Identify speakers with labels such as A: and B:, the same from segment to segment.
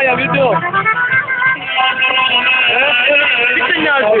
A: Maja, wie du?
B: Ich bin ja schon.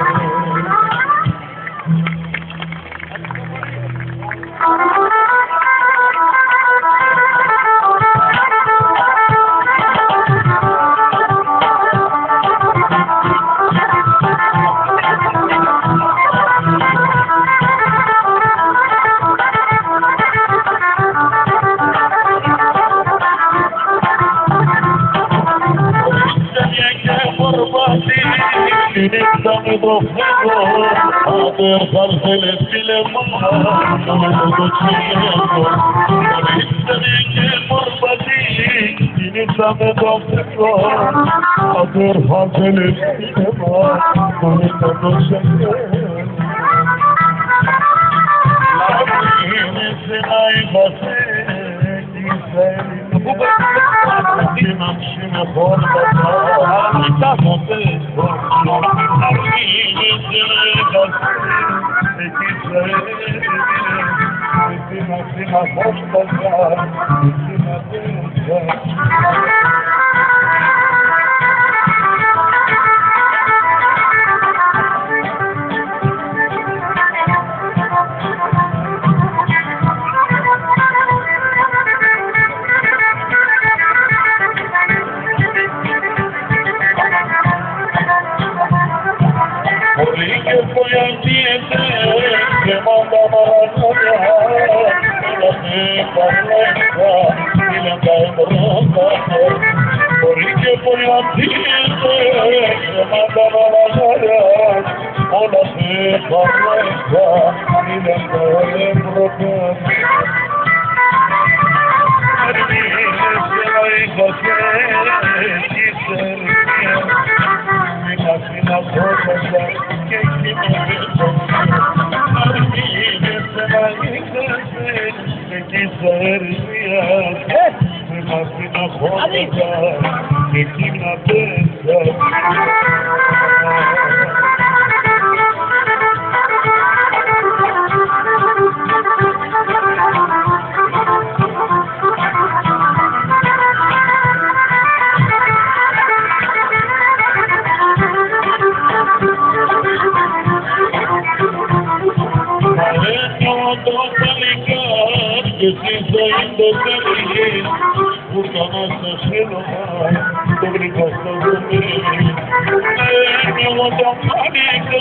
B: سامي بفكر حاضر خلف الفيلم أنا بتشيلكم طريق طريق غربتي Thank you. بولے او We must be able to to do it. Sessiz ayında deriz Kurtamazsa sınava Doğru kastadır Benim adam harika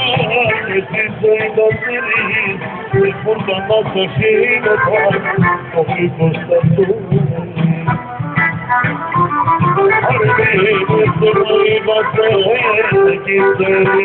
B: Sessiz ayında deriz Kurtamazsa sınava Doğru kastadır Harbi Mısır'ı batı Gizlerimi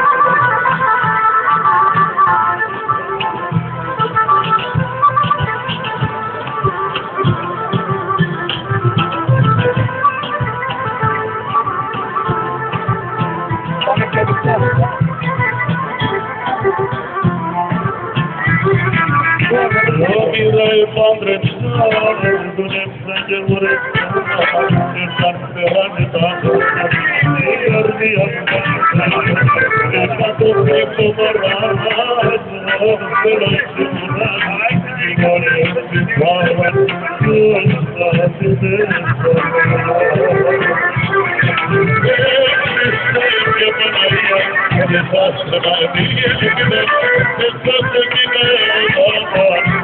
B: lei, Padre Cinoare, Dumnezeu de ureță, de camperane, Tatăl, iar via e stato questo marrazzo, se lo ciurai, mi volessi fare, tu stati dentro. Maria, che faccia la mia, che faccia di me,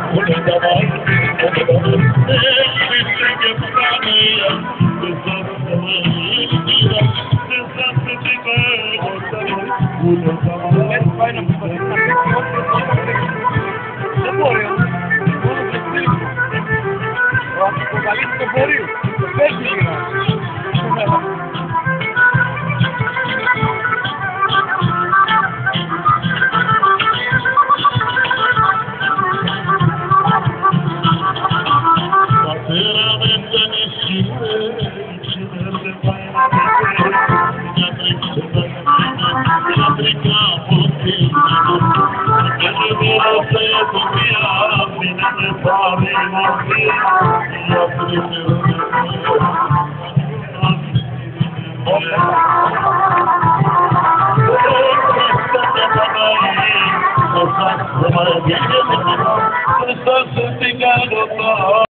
B: Bobby, Bobby, Bobby, Bobby, Bobby, Bobby,